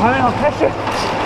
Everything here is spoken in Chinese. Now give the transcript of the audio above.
还没有开始。